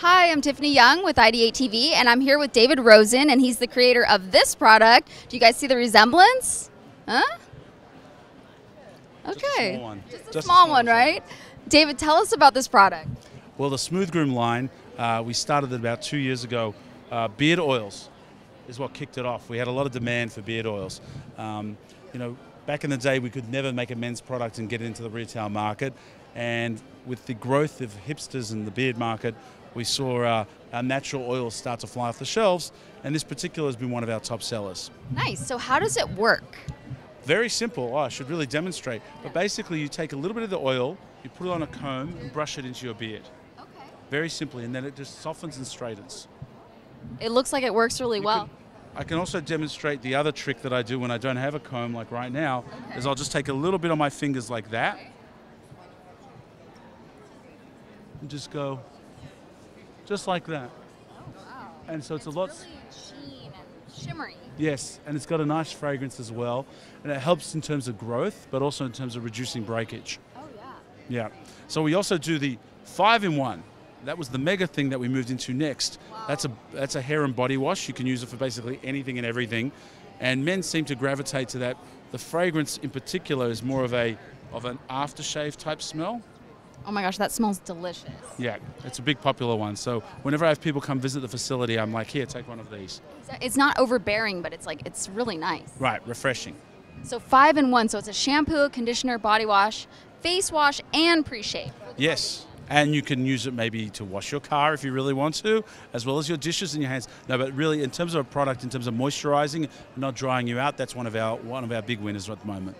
Hi, I'm Tiffany Young with Ideate TV, and I'm here with David Rosen, and he's the creator of this product. Do you guys see the resemblance? Huh? Okay. small one. Just a Just a small small one, right? David, tell us about this product. Well, the Smooth Groom line, uh, we started it about two years ago. Uh, beard oils is what kicked it off. We had a lot of demand for beard oils. Um, you know, back in the day, we could never make a men's product and get it into the retail market. And with the growth of hipsters in the beard market, we saw uh, our natural oils start to fly off the shelves. And this particular has been one of our top sellers. Nice. So, how does it work? Very simple. Oh, I should really demonstrate. But basically, you take a little bit of the oil, you put it on a comb, and brush it into your beard. Okay. Very simply, and then it just softens and straightens. It looks like it works really You well. can- I can also demonstrate the other trick that I do when I don't have a comb, like right now, is I'll just take a little bit on my fingers like that. And just go, just like that. Oh, and so it's a lot, Really sheen and shimmery. yes, and it's got a nice fragrance as well. And it helps in terms of growth, but also in terms of reducing breakage. Oh, yeah. Yeah. So we also do the five in one. That was the mega thing that we moved into next. That's a that's a hair and body wash. You can use it for basically anything and everything. And men seem to gravitate to that. The fragrance in particular is more of a of an aftershave type smell. Oh my gosh, that smells delicious. Yeah, it's a big popular one. So whenever I have people come visit the facility, I'm like, here, take one of these. It's not overbearing, but it's like it's really nice. Right, refreshing. So five in one. So it's a shampoo, conditioner, body wash, face wash, and pre-shave. Yes. And you can use it maybe to wash your car if you really want to, as well as your dishes and your hands. No, but really, in terms of a product, in terms of moisturizing, not drying you out, that's one of our one of our big winners at the moment.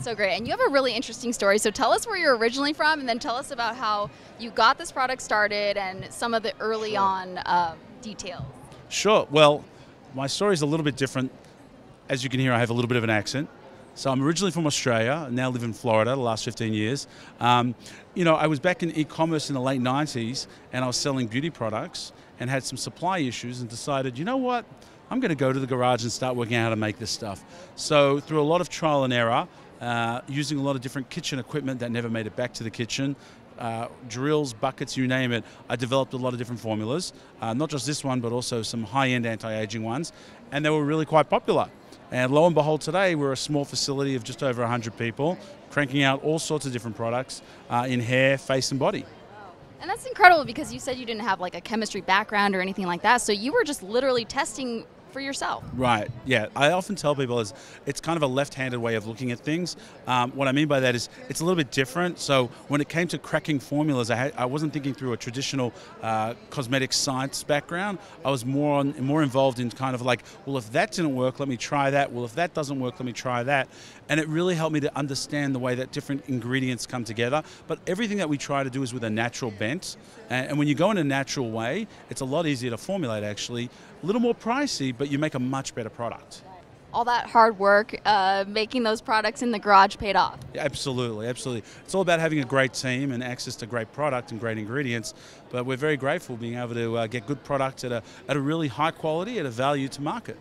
So great. And you have a really interesting story. So tell us where you're originally from, and then tell us about how you got this product started and some of the early on uh, details. Sure. Well, my story is a little bit different. As you can hear, I have a little bit of an accent. So I'm originally from Australia. Now live in Florida the last 15 years. Um, you know, I was back in e-commerce in the late 90s, and I was selling beauty products and had some supply issues, and decided, you know what? I'm going to go to the garage and start working out how to make this stuff. So through a lot of trial and error, uh, using a lot of different kitchen equipment that never made it back to the kitchen, uh, drills, buckets, you name it. I developed a lot of different formulas, uh, not just this one, but also some high-end anti-aging ones, and they were really quite popular. And lo and behold, today we're a small facility of just over 100 people, cranking out all sorts of different products uh, in hair, face, and body. And that's incredible because you said you didn't have like a chemistry background or anything like that. So you were just literally testing for yourself. Right. Yeah. I often tell people is it's kind of a left-handed way of looking at things. Um, what I mean by that is it's a little bit different. So when it came to cracking formulas, I, had, I wasn't thinking through a traditional uh, cosmetic science background. I was more on, more involved in kind of like, well, if that didn't work, let me try that. Well, if that doesn't work, let me try that. And it really helped me to understand the way that different ingredients come together. But everything that we try to do is with a natural bent. And, and when you go in a natural way, it's a lot easier to formulate. Actually, a little more pricey, but you make a much better product. All that hard work uh, making those products in the garage paid off. Yeah, Absolutely, absolutely. It's all about having a great team and access to great product and great ingredients. But we're very grateful being able to uh, get good product at a, at a really high quality at a value to market.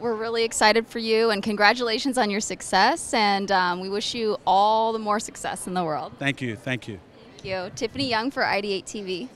We're really excited for you and congratulations on your success. And um, we wish you all the more success in the world. Thank you, thank you. Thank you. Tiffany Young for Ideate TV.